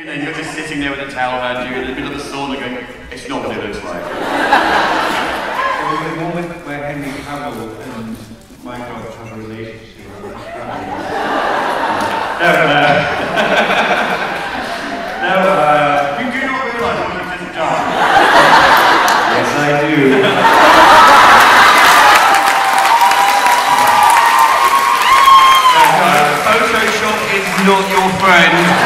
And then you're just sitting there with a towel around you in the middle of the sauna going, it's not what it looks like. There was a moment where Henry Cavill and my God have a relationship. No, uh, no, uh, you do not realise what you've just done. Yes, I do. Uh, Photoshop is not your friend.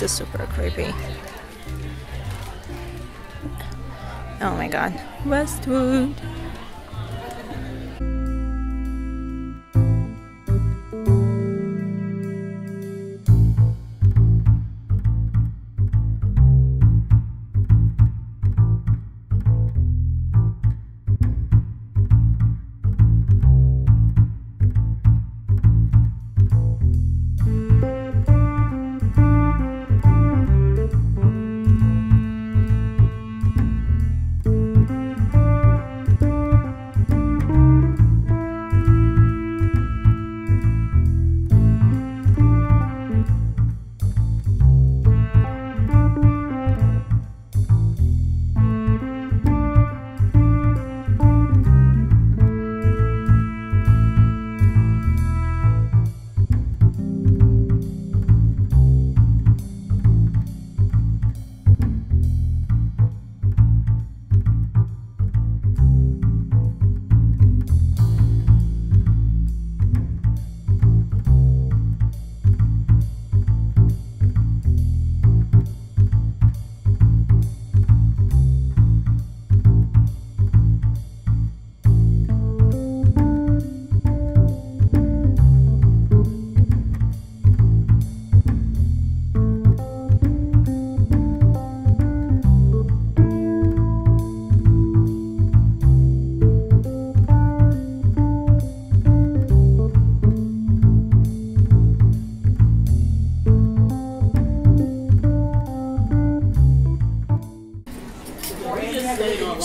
This is super creepy. Oh my god. Westwood.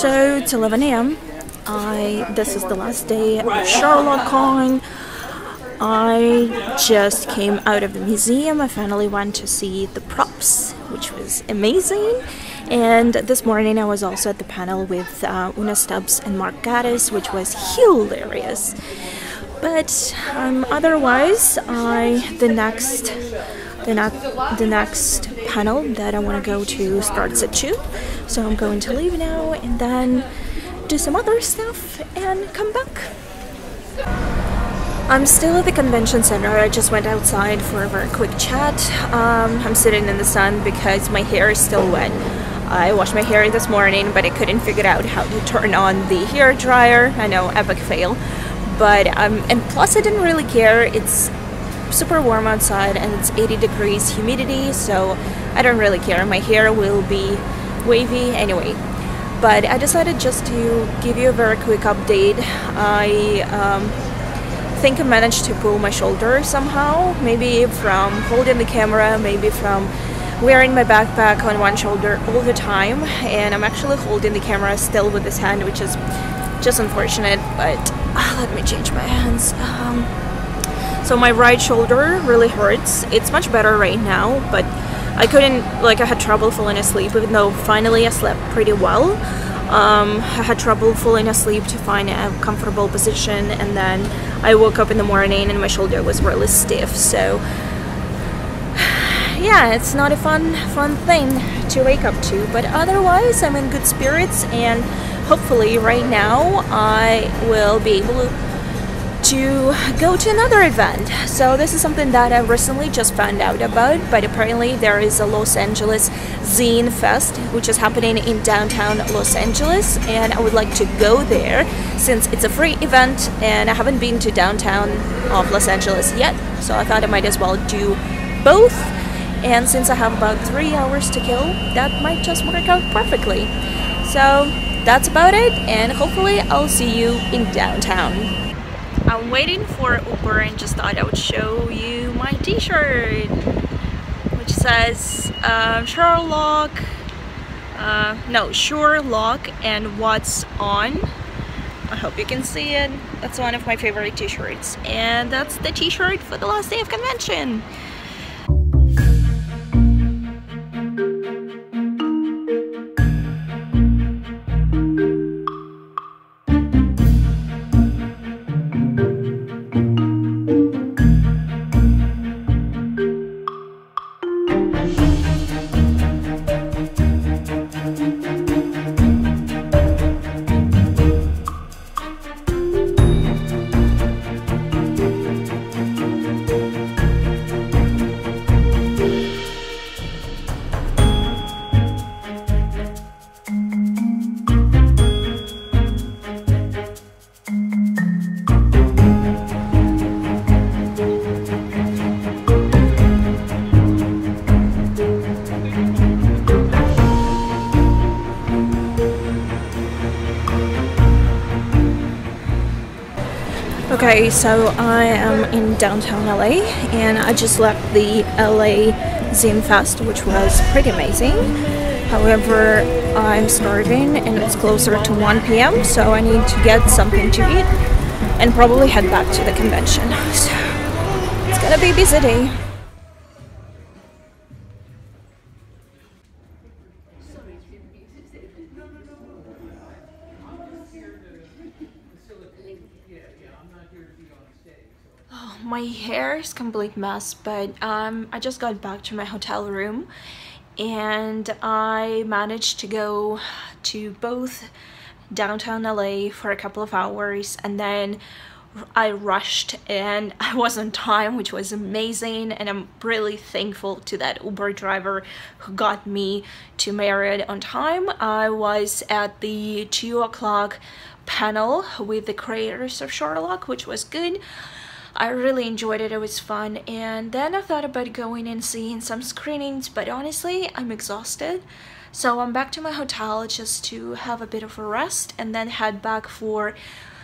So it's 11 a.m. I this is the last day of Sherlock Con. I just came out of the museum. I finally went to see the props, which was amazing. And this morning I was also at the panel with uh, Una Stubbs and Mark Gatiss, which was hilarious. But um, otherwise, I the next the, ne- the next panel that I want to go to starts at 2. So I'm going to leave now and then do some other stuff and come back. I'm still at the convention center. I just went outside for a very quick chat. Um, I'm sitting in the sun because my hair is still wet. I washed my hair this morning, but I couldn't figure out how to turn on the hair dryer. I know, epic fail. But um, and plus, I didn't really care. It's super warm outside and it's 80 degrees humidity, so I don't really care. My hair will be wavy anyway. But I decided just to give you a very quick update. I um, think I managed to pull my shoulder somehow, maybe from holding the camera, maybe from wearing my backpack on one shoulder all the time and I'm actually holding the camera still with this hand which is just unfortunate but uh, let me change my hands um, so my right shoulder really hurts it's much better right now but I couldn't like I had trouble falling asleep even though finally I slept pretty well um, I had trouble falling asleep to find a comfortable position and then I woke up in the morning and my shoulder was really stiff so yeah, it's not a fun, fun thing to wake up to. But otherwise, I'm in good spirits, and hopefully, right now, I will be able to go to another event. So this is something that I recently just found out about, but apparently there is a Los Angeles Zine Fest, which is happening in downtown Los Angeles, and I would like to go there since it's a free event, and I haven't been to downtown of Los Angeles yet, so I thought I might as well do both and since I have about three hours to kill, that might just work out perfectly. So that's about it, and hopefully I'll see you in downtown. I'm waiting for Uber and just thought I would show you my t-shirt, which says uh, Sherlock, uh, no, Sherlock and What's On. I hope you can see it. That's one of my favorite t-shirts. And that's the t-shirt for the last day of convention. Okay, so I am in downtown LA and I just left the LA Zine Fest, which was pretty amazing. However, I'm starving and it's closer to 1 p.m., so I need to get something to eat and probably head back to the convention. So it's gonna be a busy day. Hair is complete mess, but um, I just got back to my hotel room and I managed to go to both downtown LA for a couple of hours and then I rushed and I was on time which was amazing and I'm really thankful to that Uber driver who got me to Marriott on time. I was at the 2 o'clock panel with the creators of Sherlock which was good. I really enjoyed it, it was fun. And then I thought about going and seeing some screenings but honestly I'm exhausted. So I'm back to my hotel just to have a bit of a rest and then head back for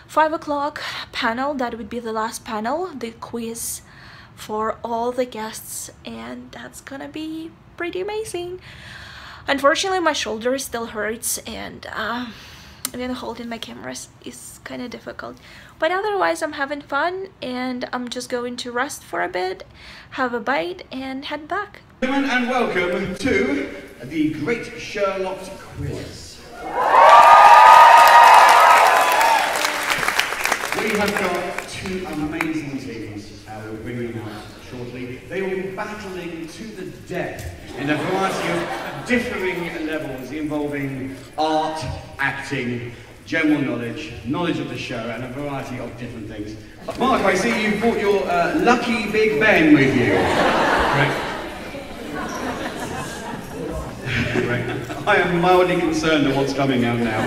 5 o'clock panel. That would be the last panel the quiz for all the guests and that's gonna be pretty amazing. Unfortunately my shoulder still hurts and uh, then holding my cameras. Is kind of difficult but otherwise i'm having fun and i'm just going to rest for a bit have a bite and head back and welcome to the Great Sherlock Quiz. We have got two amazing teams uh, we're bringing out shortly. They will be battling to the death in a variety of differing levels involving art, acting, general knowledge, knowledge of the show, and a variety of different things. Mark, I see you brought your uh, lucky Big Ben with you. Great. I am mildly concerned at what's coming out now.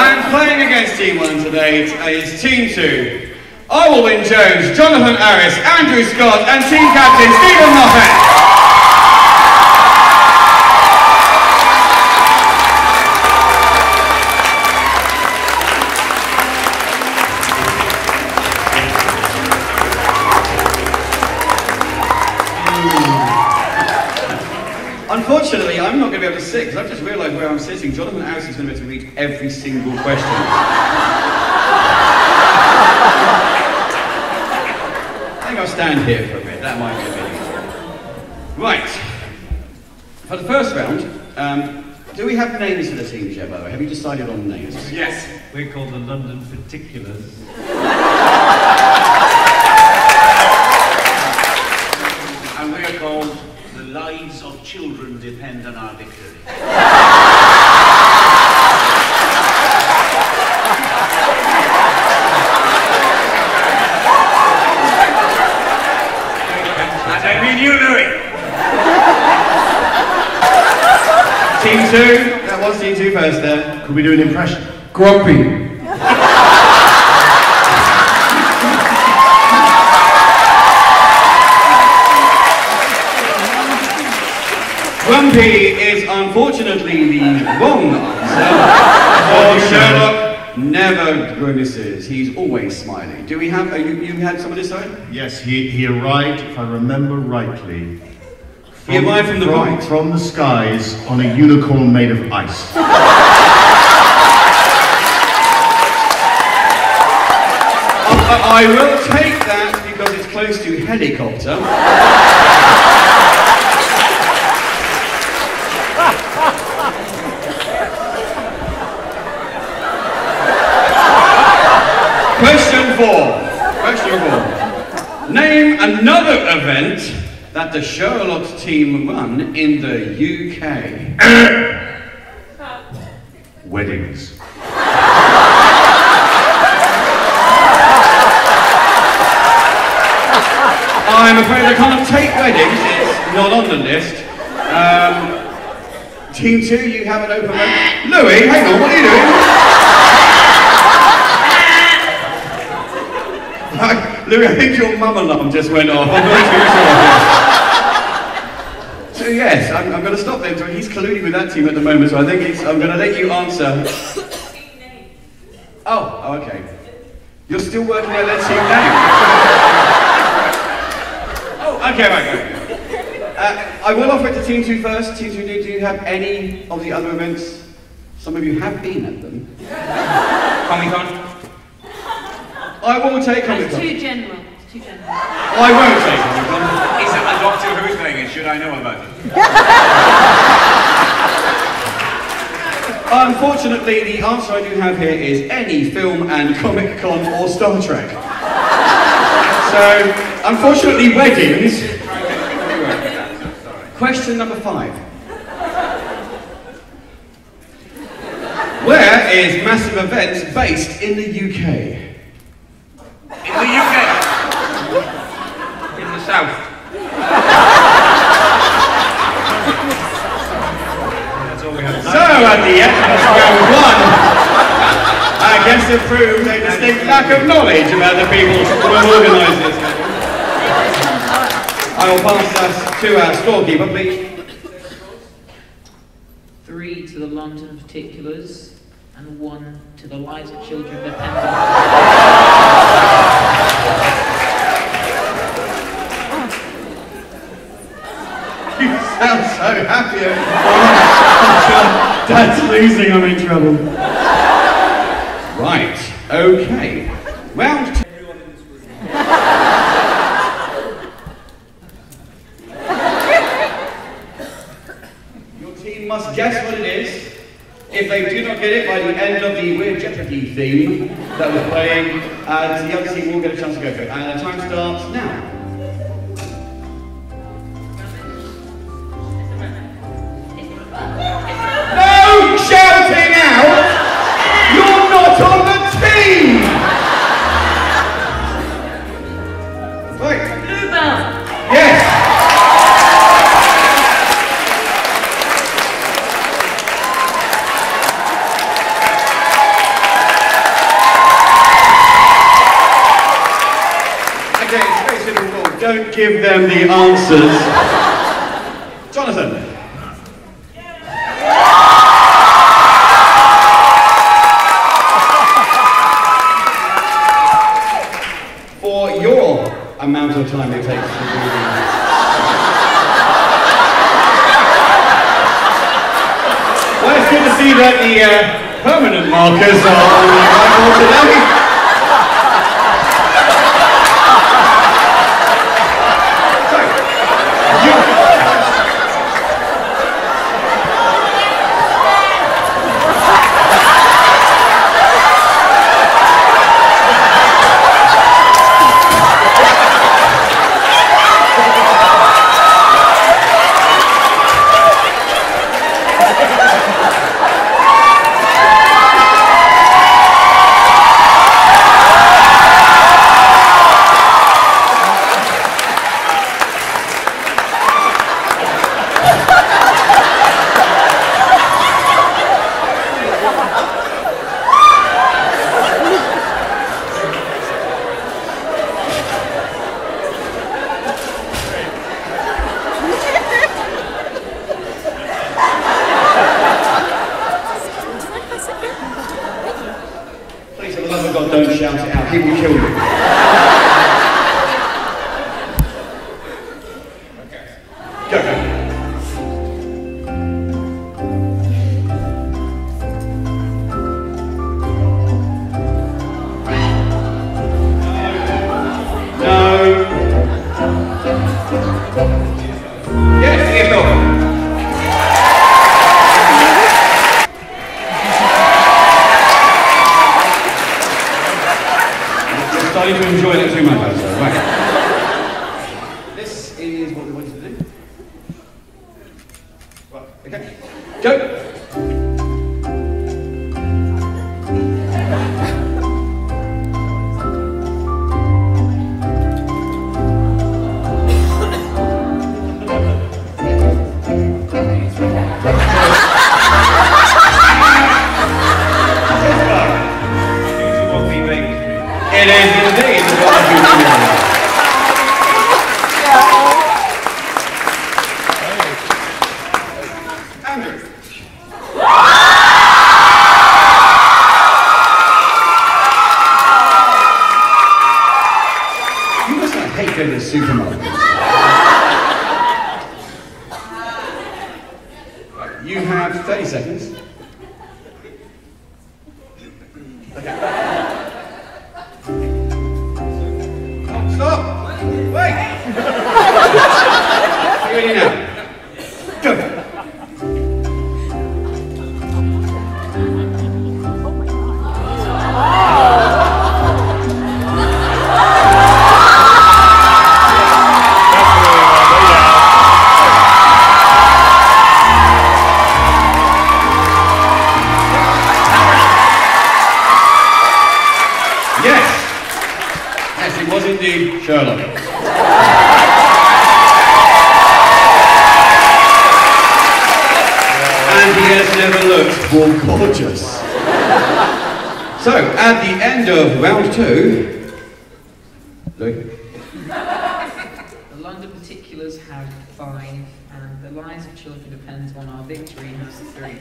and playing against Team 1 today is Team 2. Owen Jones, Jonathan Aris, Andrew Scott, and Team Captain Steven Moffat. Unfortunately, I'm not going to be able to sit because I've just realised where I'm sitting. Jonathan Aris is going to be able to read every single question. I think I'll stand here for a bit. That might be a bit easier. Right. For the first round, um, do we have names for the teams yet, by the way? Have you decided on names? Yes. We're called the London Particulars. And we are called The Lives of Children Depend on Our Victory. And I mean you, Louis. Team two, that was team two first there. Could we do an impression? Grumpy. Grumpy is unfortunately the wrong answer. For Sherlock never grimaces. He's always smiling. Do we have, uh, you, you had somebody say? Yes, he, he arrived, if I remember rightly. He arrived from the right. From the skies on a unicorn made of ice. I I will take that because it's close to helicopter. Question four. Question four. Name another event that the Sherlock team run in the UK. Weddings. I'm afraid I can't take weddings. It's not on the list. Um, team two, you have an open moment. Louis, hang on, what are you doing? Louis, I think your mum alarm just went off. I'm not too sure. So yes, I'm, I'm going to stop there. He's colluding with that team at the moment, so I think it's, I'm going to let you answer. Oh, oh, okay. You're still working out their team name. Oh, okay, right. Uh, I will offer it to Team 2 first. Team 2, do, do you have any of the other events? Some of you have been at them. Comic Con. I won't take Comic It's too general. It's too general. I won't take Comic Is it a Doctor Who thing? And should I know about it? Unfortunately, the answer I do have here is any film and Comic Con or Star Trek. So, unfortunately, weddings. Question number five. Where is Massive Events based in the UK? In the UK. In the south. That's all we have. So, at the of round one, I guess it proved a distinct lack of knowledge about the people who have organised this. I will pass us to our scorekeeper, please. Three to the London particulars and one to the lives of children dependent. You sound so happy. Dad's losing, I'm in trouble. Right, okay. Round two. Your team must guess what it is. If they do not get it by the end of the Weird Jeopardy theme that was playing, uh, the other team will get a chance to go for it. And the time starts now. Santos. out, he will kill you. two. Louis. the London particulars have five, and the lives of children depends on our victory has three.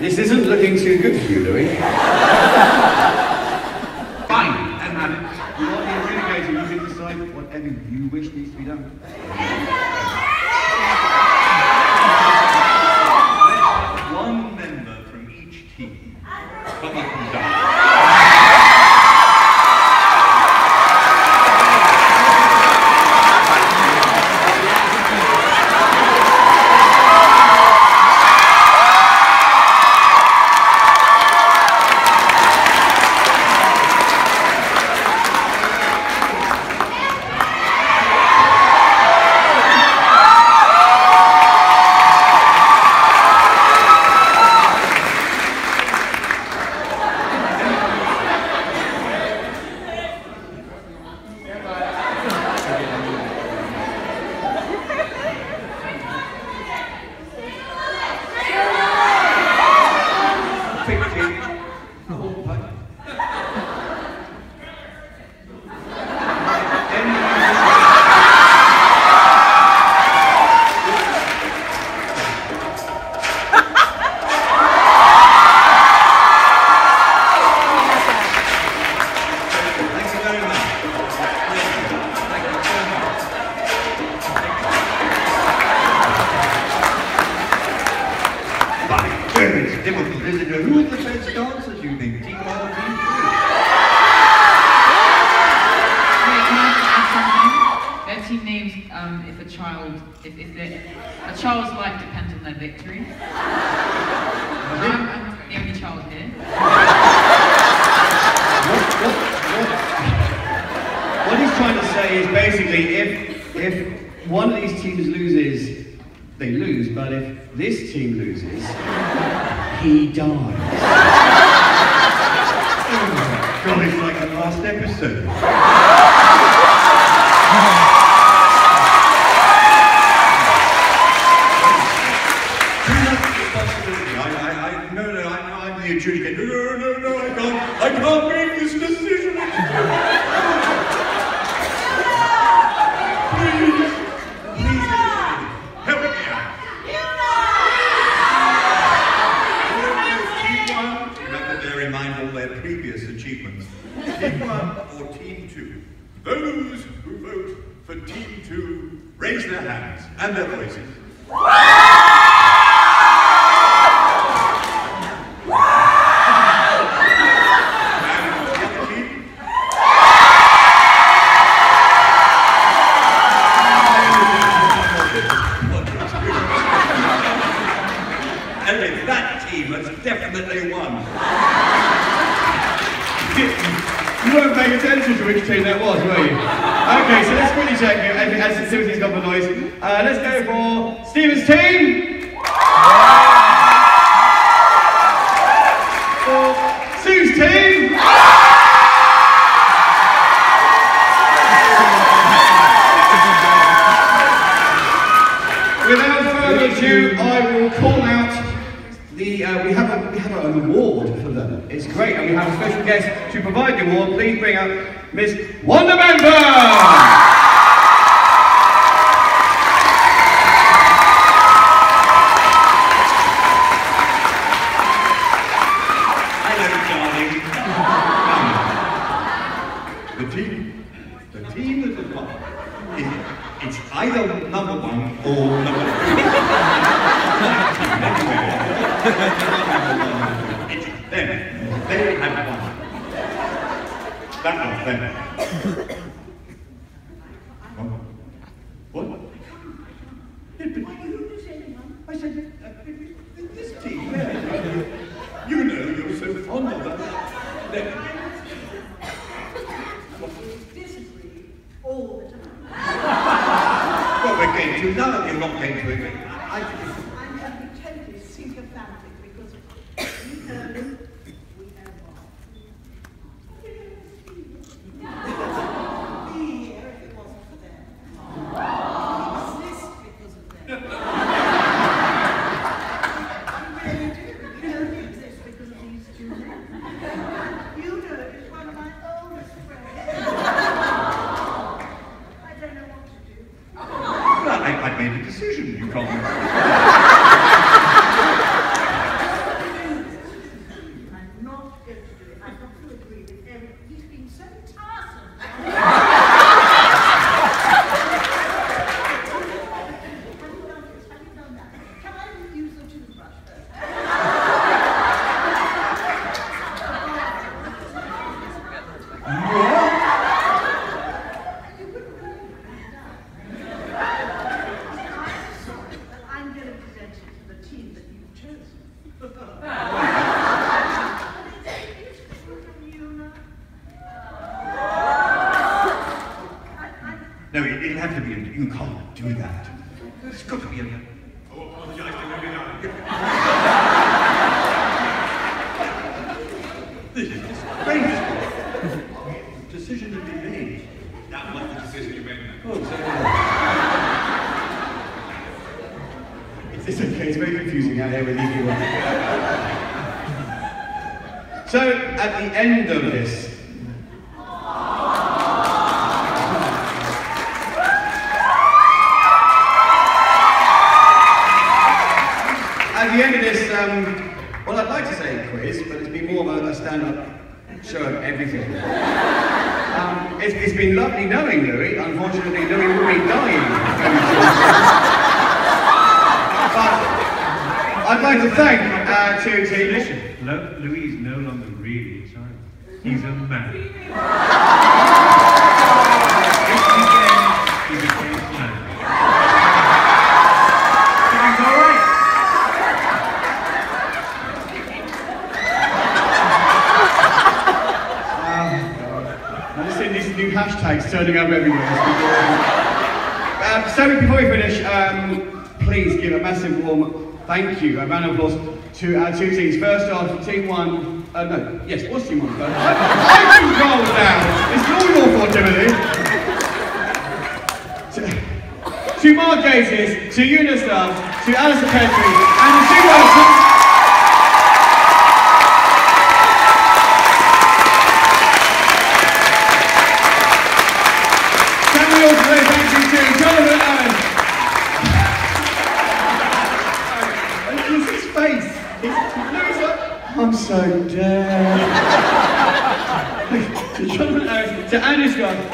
this isn't looking too good for you, Louis. Fine, and, and you are the adjudicator, you can decide whatever you wish needs to be done. if one of these teams loses, they lose, but if this team loses, he dies. oh God, it's like the last episode. it'll have to be in color to do that. everything. Um, it's, it's been lovely knowing Louis. Unfortunately, Louis will be dying. but I'd like to thank uh, to, to listen. Louis is no longer really a child. He's a man. Turning up everywhere. um, so before we finish, um, please give a massive warm thank you, a round of applause to our two teams. First off, team one, uh, no, yes, what's team one? I can roll down. It's all your fault, Timothy. To, Mark Gatiss, to Eunice Dove, to Alistair Petrie, and to Sue Wilson. To Andy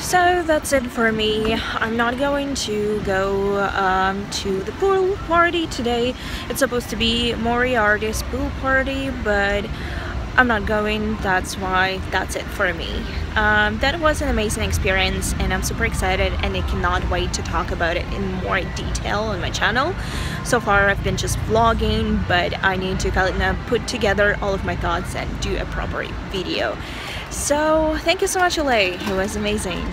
So that's it for me. I'm not going to go um, to the pool party today. It's supposed to be Moriarty's pool party, but I'm not going. That's why that's it for me. Um, that was an amazing experience, and I'm super excited, and I cannot wait to talk about it in more detail on my channel. So far, I've been just vlogging, but I need to kind of put together all of my thoughts and do a proper video. So, thank you so much, LA. It was amazing.